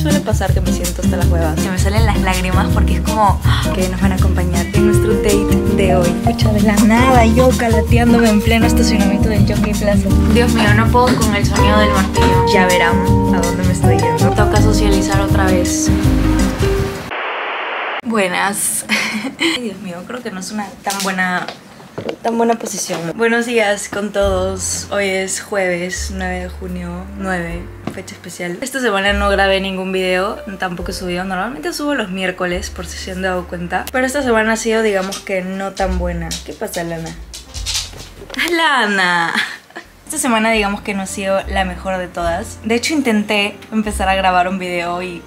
suele pasar que me siento hasta las huevas. Se me salen las lágrimas porque es como que nos van a acompañar en nuestro date de hoy. Pucha, de la nada, yo calateándome en pleno estacionamiento del Jockey Plaza. Dios mío, no puedo con el sonido del martillo. Ya verán a dónde me estoy yendo. Toca socializar otra vez. Buenas. Ay, Dios mío, creo que no es una tan buena tan buena posición. Buenos días con todos. Hoy es jueves 9 de junio, 9, fecha especial. Esta semana no grabé ningún video, tampoco he subido. Normalmente subo los miércoles, por si se han dado cuenta. Pero esta semana ha sido, digamos que no tan buena. ¿Qué pasa, Lana? ¡Lana! Esta semana digamos que no ha sido la mejor de todas. De hecho intenté empezar a grabar un video y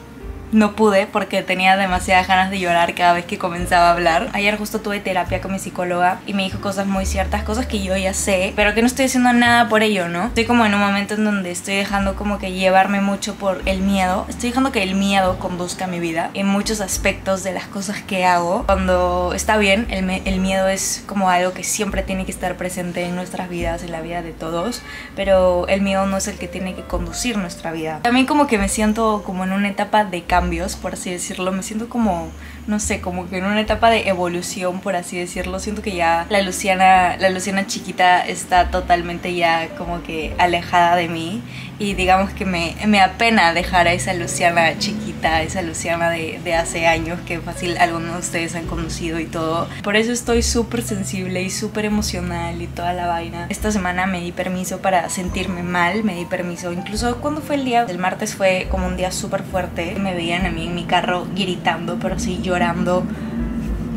no pude porque tenía demasiadas ganas de llorar cada vez que comenzaba a hablar. Ayer justo tuve terapia con mi psicóloga y me dijo cosas muy ciertas, cosas que yo ya sé, pero que no estoy haciendo nada por ello, ¿no? Estoy como en un momento en donde estoy dejando como que llevarme mucho por el miedo. Estoy dejando que el miedo conduzca mi vida en muchos aspectos de las cosas que hago. Cuando está bien, el, el miedo es como algo que siempre tiene que estar presente en nuestras vidas, en la vida de todos, pero el miedo no es el que tiene que conducir nuestra vida. También como que me siento como en una etapa de cambio por así decirlo. Me siento como, no sé, como que en una etapa de evolución, por así decirlo. Siento que ya la Luciana, la Luciana chiquita está totalmente ya como que alejada de mí y digamos que me, me apena dejar a esa Luciana chiquita, esa Luciana de, de hace años que fácil algunos de ustedes han conocido y todo. Por eso estoy súper sensible y súper emocional y toda la vaina. Esta semana me di permiso para sentirme mal, me di permiso, incluso cuando fue el día, el martes fue como un día súper fuerte, me a mí en mi carro gritando, pero así llorando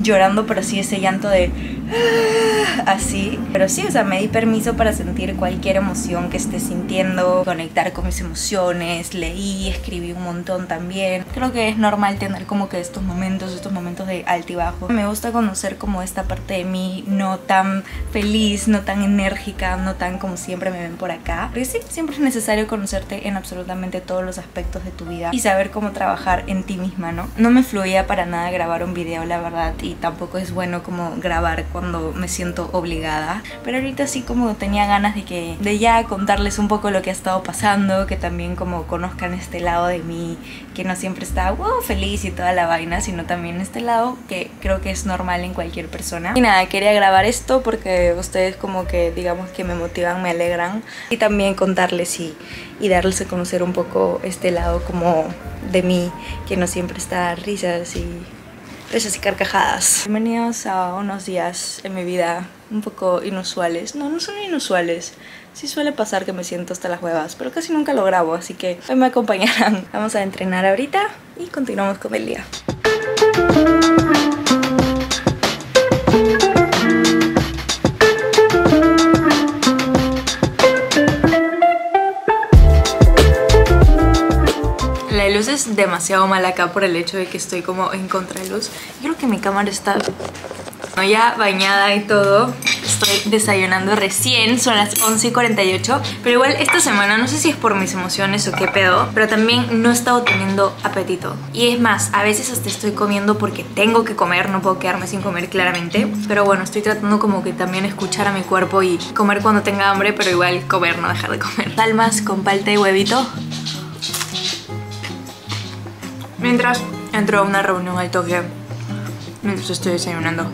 llorando, pero así ese llanto de así. Pero sí, o sea, me di permiso para sentir cualquier emoción que esté sintiendo, conectar con mis emociones, leí, escribí un montón también. Creo que es normal tener como que estos momentos, estos momentos de altibajo. Me gusta conocer como esta parte de mí no tan feliz, no tan enérgica, no tan como siempre me ven por acá. Pero sí, siempre es necesario conocerte en absolutamente todos los aspectos de tu vida y saber cómo trabajar en ti misma, ¿no? No me fluía para nada grabar un video, la verdad, y tampoco es bueno como grabar cuando me siento obligada. Pero ahorita sí como tenía ganas de que de ya contarles un poco lo que ha estado pasando, que también como conozcan este lado de mí, que no siempre está wow, feliz y toda la vaina, sino también este lado que creo que es normal en cualquier persona. Y nada, quería grabar esto porque ustedes como que digamos que me motivan, me alegran y también contarles y, y darles a conocer un poco este lado como de mí, que no siempre está risas y risas y carcajadas. Bienvenidos a unos días en mi vida un poco inusuales. No, no son inusuales. Sí suele pasar que me siento hasta las huevas, pero casi nunca lo grabo, así que hoy me acompañarán. Vamos a entrenar ahorita y continuamos con el día. Luz es demasiado mal acá por el hecho de que estoy como en contraluz. Yo creo que mi cámara está ya bañada y todo. Estoy desayunando recién, son las 11 y 48 Pero igual esta semana, no sé si es por mis emociones o qué pedo Pero también no he estado teniendo apetito Y es más, a veces hasta estoy comiendo porque tengo que comer No puedo quedarme sin comer claramente Pero bueno, estoy tratando como que también escuchar a mi cuerpo Y comer cuando tenga hambre, pero igual comer, no dejar de comer Palmas con palta y huevito Mientras entro a una reunión al toque, mientras estoy desayunando.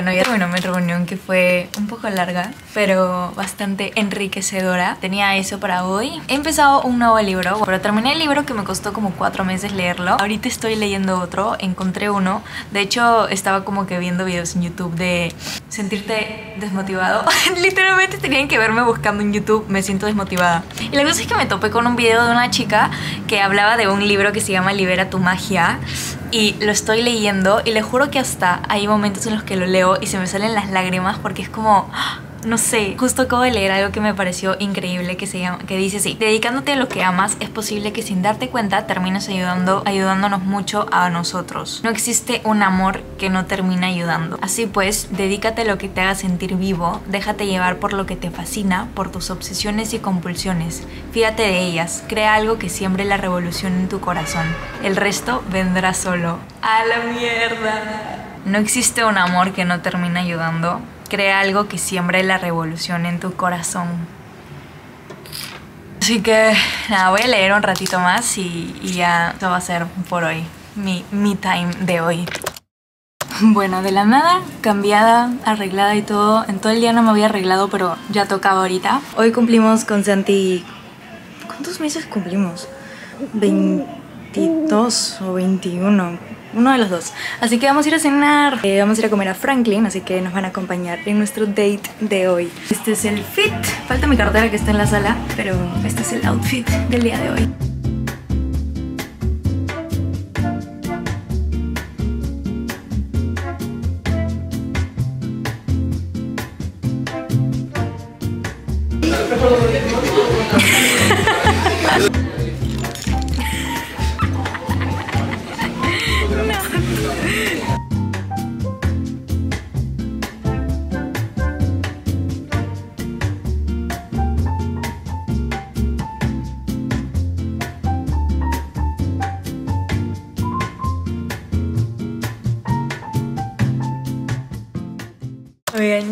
Bueno, ya terminó mi reunión que fue un poco larga, pero bastante enriquecedora. Tenía eso para hoy. He empezado un nuevo libro, pero terminé el libro que me costó como cuatro meses leerlo. Ahorita estoy leyendo otro, encontré uno. De hecho, estaba como que viendo videos en YouTube de sentirte desmotivado. Literalmente tenían que verme buscando en YouTube, me siento desmotivada. Y la cosa es que me topé con un video de una chica que hablaba de un libro que se llama Libera tu magia y lo estoy leyendo y le juro que hasta hay momentos en los que lo leo y se me salen las lágrimas porque es como no sé, justo acabo de leer algo que me pareció increíble que, se llama, que dice así, dedicándote a lo que amas es posible que sin darte cuenta termines ayudando, ayudándonos mucho a nosotros. No existe un amor que no termine ayudando. Así pues, dedícate a lo que te haga sentir vivo, déjate llevar por lo que te fascina, por tus obsesiones y compulsiones. Fíjate de ellas, crea algo que siembre la revolución en tu corazón. El resto vendrá solo. ¡A la mierda! no existe un amor que no termine ayudando. Crea algo que siembre la revolución en tu corazón. Así que nada, voy a leer un ratito más y, ya esto va a ser por hoy. Mi me time de hoy. Bueno, de la nada, cambiada, arreglada y todo. En todo el día no me había arreglado, pero ya tocaba ahorita. Hoy cumplimos con Santi... ¿Cuántos meses cumplimos? 22 o 21. Uno de los dos. Así que vamos a ir a cenar. Eh, vamos a ir a comer a Franklin, así que nos van a acompañar en nuestro date de hoy. Este es el fit. Falta mi cartera que está en la sala, pero este es el outfit del día de hoy.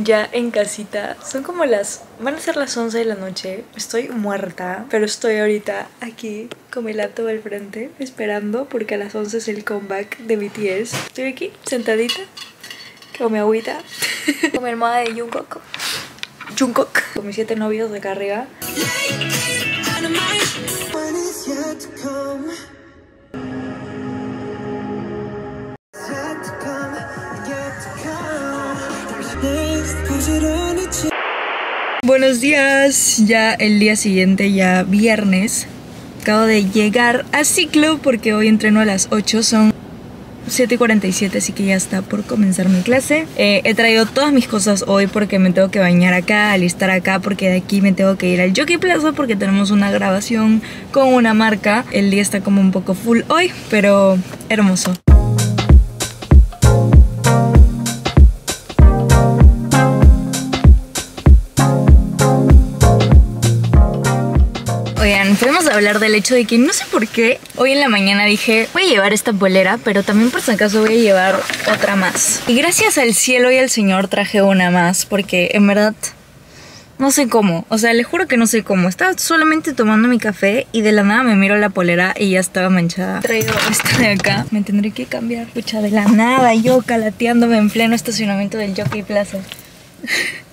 Ya en casita. Son como las... Van a ser las 11 de la noche. Estoy muerta, pero estoy ahorita aquí con mi laptop al frente esperando porque a las 11 es el comeback de BTS. Estoy aquí sentadita con mi agüita, con mi almohada de Jungkook. Jungkook. Con mis siete novios de acá arriba. Buenos días, ya el día siguiente, ya viernes. Acabo de llegar a ciclo porque hoy entreno a las 8, son 7.47, así que ya está por comenzar mi clase. Eh, he traído todas mis cosas hoy porque me tengo que bañar acá, alistar acá, porque de aquí me tengo que ir al Jockey Plaza porque tenemos una grabación con una marca. El día está como un poco full hoy, pero hermoso. Hablar del hecho de que no sé por qué hoy en la mañana dije voy a llevar esta polera, pero también por si acaso voy a llevar otra más. Y gracias al cielo y al Señor traje una más, porque en verdad no sé cómo. O sea, le juro que no sé cómo. Estaba solamente tomando mi café y de la nada me miro la polera y ya estaba manchada. Traigo esta de acá. Me tendré que cambiar. Pucha, de la nada yo calateándome en pleno estacionamiento del Jockey Plaza.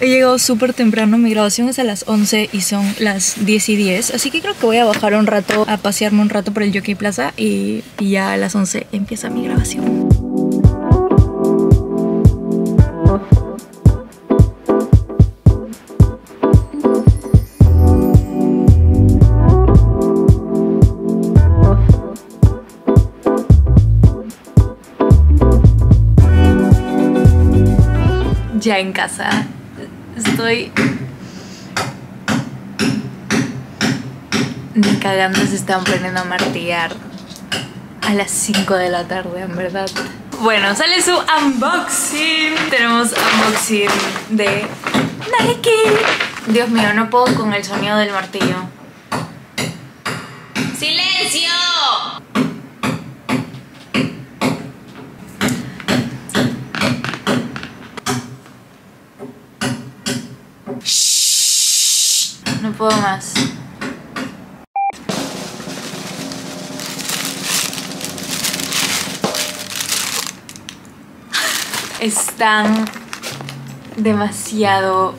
He llegado súper temprano, mi graduación es a las 11 y son las 10 y 10, así que creo que voy a bajar un rato, a pasearme un rato por el Jockey Plaza y, y ya a las 11 empieza mi grabación. Ya en casa. Estoy... Ni cagando se están poniendo a martillar a las 5 de la tarde, en verdad. Bueno, sale su unboxing. Tenemos unboxing de Nike. Dios mío, no puedo con el sonido del martillo. ¡Silencio! No más. Están demasiado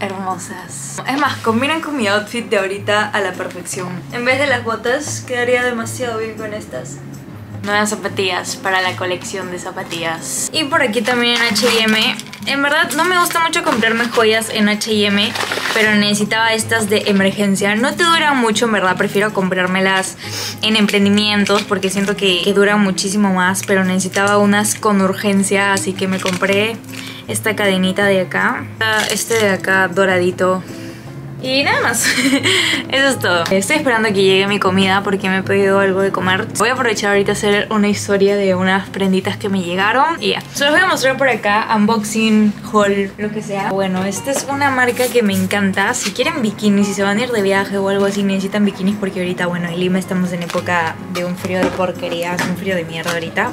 hermosas. Es más, combinan con mi outfit de ahorita a la perfección. En vez de las botas, quedaría demasiado bien con estas. Nuevas zapatillas para la colección de zapatillas. Y por aquí también en H&M. En verdad no me gusta mucho comprarme joyas en H&M, pero necesitaba estas de emergencia. No te duran mucho, en verdad. Prefiero comprármelas en emprendimientos porque siento que, que duran muchísimo más, pero necesitaba unas con urgencia, así que me compré esta cadenita de acá. Este de acá doradito y nada más, eso es todo Estoy esperando que llegue mi comida porque me he pedido algo de comer Voy a aprovechar ahorita a hacer una historia de unas prenditas que me llegaron Y ya, se los voy a mostrar por acá, unboxing, haul, lo que sea Bueno, esta es una marca que me encanta Si quieren bikinis, si se van a ir de viaje o algo así Necesitan bikinis porque ahorita, bueno, en Lima estamos en época de un frío de porquería un frío de mierda ahorita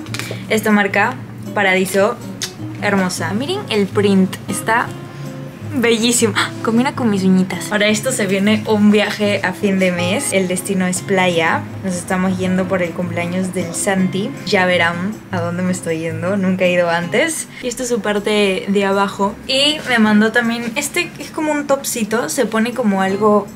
Esta marca Paradiso. Hermosa. Miren el print. Está bellísimo. Combina con mis uñitas. Para esto se viene un viaje a fin de mes. El destino es playa. Nos estamos yendo por el cumpleaños del Santi. Ya verán a dónde me estoy yendo. Nunca he ido antes. Y esto es su parte de abajo. Y me mandó también... Este es como un topcito. Se pone como algo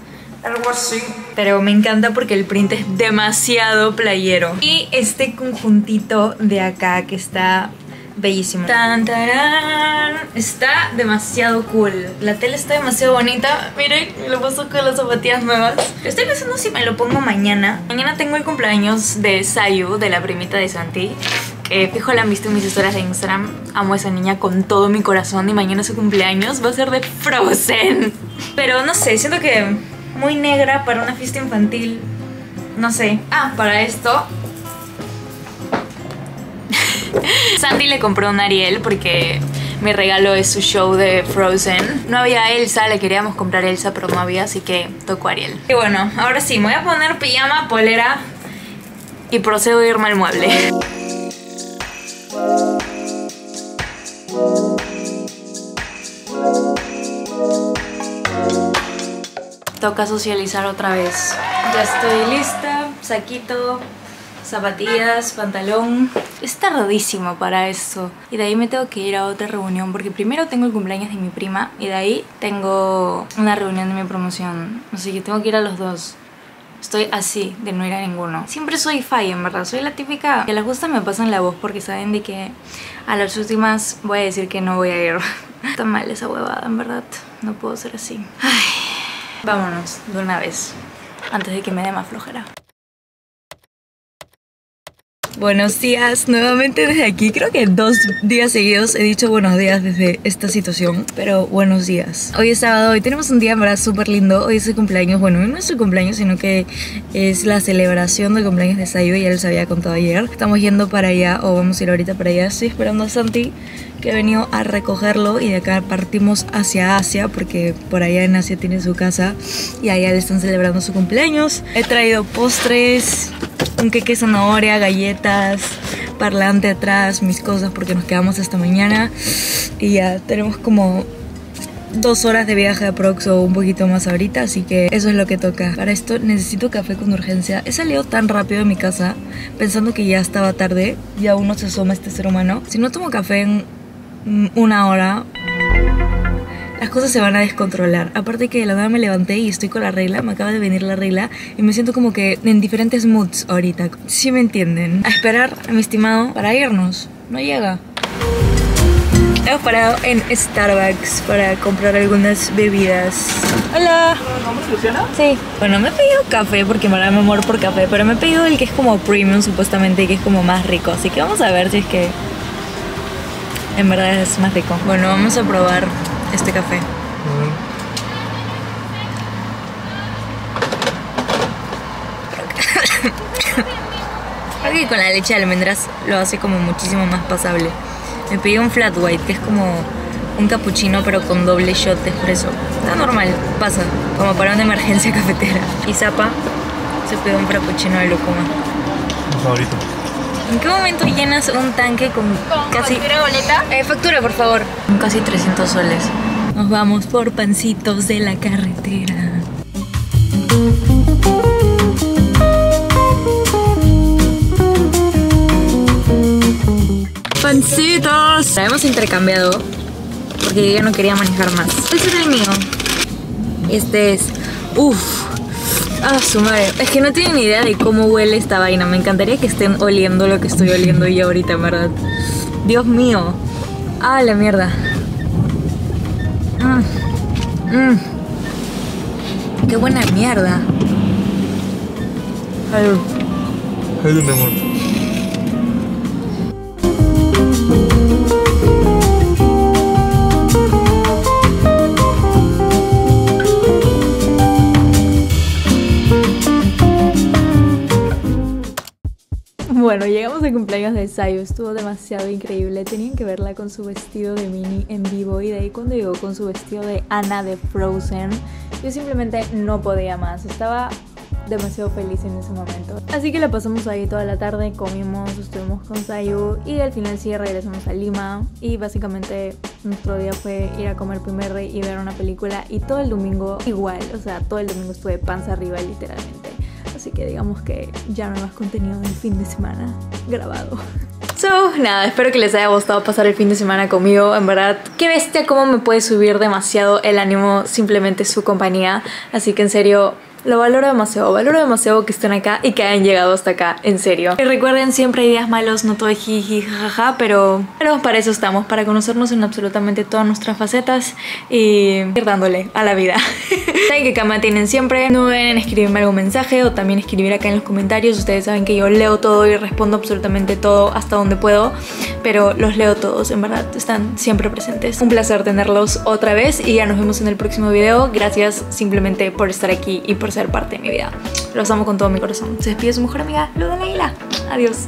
algo así. Pero me encanta porque el print es demasiado playero. Y este conjuntito de acá que está bellísimo. Tan, tarán. Está demasiado cool. La tela está demasiado bonita. Miren, me lo puso con las zapatillas nuevas. Estoy pensando si me lo pongo mañana. Mañana tengo el cumpleaños de Sayu, de la primita de Santi. Que fijo la han visto en mis historias de Instagram. Amo a esa niña con todo mi corazón y mañana su cumpleaños va a ser de Frozen. Pero no sé, siento que muy negra para una fiesta infantil. No sé. Ah, para esto. Sandy le compró un Ariel porque mi regalo es su show de Frozen. No había Elsa, le queríamos comprar Elsa, pero no había, así que tocó Ariel. Y bueno, ahora sí, me voy a poner pijama, polera y procedo a irme al mueble. Toca socializar otra vez. Ya estoy lista, saquito, zapatillas, pantalón. Es tardísimo para eso. Y de ahí me tengo que ir a otra reunión porque primero tengo el cumpleaños de mi prima y de ahí tengo una reunión de mi promoción. Así que tengo que ir a los dos. Estoy así de no ir a ninguno. Siempre soy falla, en verdad. Soy la típica que las gusta me pasan la voz porque saben de que a las últimas voy a decir que no voy a ir. Está mal esa huevada, en verdad. No puedo ser así. Vámonos de una vez, antes de que me dé más flojera. Buenos días, nuevamente desde aquí. Creo que dos días seguidos he dicho buenos días desde esta situación, pero buenos días. Hoy es sábado, hoy tenemos un día en verdad súper lindo. Hoy es el cumpleaños, bueno, no es su cumpleaños, sino que es la celebración del cumpleaños de Sayu, ya les había contado ayer. Estamos yendo para allá, o vamos a ir ahorita para allá. Estoy esperando a Santi que he venido a recogerlo y de acá partimos hacia Asia porque por allá en Asia tiene su casa y allá le están celebrando su cumpleaños. He traído postres, un queque zanahoria, galletas, parlante atrás, mis cosas porque nos quedamos hasta mañana y ya tenemos como dos horas de viaje a Prox o un poquito más ahorita, así que eso es lo que toca. Para esto necesito café con urgencia. He salido tan rápido de mi casa pensando que ya estaba tarde y aún no se asoma este ser humano. Si no tomo café en una hora, las cosas se van a descontrolar. Aparte que de la nada me levanté y estoy con la regla, me acaba de venir la regla y me siento como que en diferentes moods ahorita. Si me entienden. A esperar a mi estimado para irnos. No llega. Hemos parado en Starbucks para comprar algunas bebidas. Hola. ¿Vamos, Luciana? Sí. Bueno, me he pedido café porque me me muero por café, pero me he pedido el que es como premium supuestamente y que es como más rico. Así que vamos a ver si es que en verdad es más rico. Bueno, vamos a probar este café. Creo que con la leche de almendras lo hace como muchísimo más pasable. Me pedí un flat white, que es como un cappuccino pero con doble shot de espresso. Está normal, pasa, como para una emergencia cafetera. Y Zapa se pidió un frappuccino de lúcuma. Mi favorito. ¿En qué momento llenas un tanque con, casi... factura boleta? Eh, factura, por favor. Con casi 300 soles. Nos vamos por pancitos de la carretera. ¡Pancitos! La hemos intercambiado porque yo ya no quería manejar más. Este es el mío. Este es... Uf, Ah, su madre. Es que no tienen ni idea de cómo huele esta vaina. Me encantaría que estén oliendo lo que estoy oliendo yo ahorita, en verdad. Dios mío. Ah, la mierda. Mm. Mm. Qué buena mierda. Salud. Salud, amor. Bueno, llegamos al cumpleaños de Sayo, estuvo demasiado increíble. Tenían que verla con su vestido de Minnie en vivo y de ahí cuando llegó con su vestido de Anna de Frozen, yo simplemente no podía más. Estaba demasiado feliz en ese momento. Así que la pasamos ahí toda la tarde, comimos, estuvimos con Sayu y al final sí regresamos a Lima y básicamente nuestro día fue ir a comer primer y ver una película y todo el domingo igual, o sea, todo el domingo estuve panza arriba literalmente. Así que digamos que ya no hay más contenido del fin de semana grabado. So, nada, espero que les haya gustado pasar el fin de semana conmigo. En verdad, qué bestia cómo me puede subir demasiado el ánimo simplemente su compañía. Así que en serio, lo valoro demasiado, valoro demasiado que estén acá y que hayan llegado hasta acá, en serio. Y recuerden, siempre hay días malos, no todo es jiji, jajaja, pero, pero para eso estamos, para conocernos en absolutamente todas nuestras facetas y ir dándole a la vida. Saben que me tienen siempre, no duden en escribirme algún mensaje o también escribir acá en los comentarios. Ustedes saben que yo leo todo y respondo absolutamente todo hasta donde puedo, pero los leo todos, en verdad, están siempre presentes. Un placer tenerlos otra vez y ya nos vemos en el próximo video. Gracias simplemente por estar aquí y por ser parte de mi vida. Los amo con todo mi corazón. Se despide su mejor amiga, Luz del Águila. Adiós.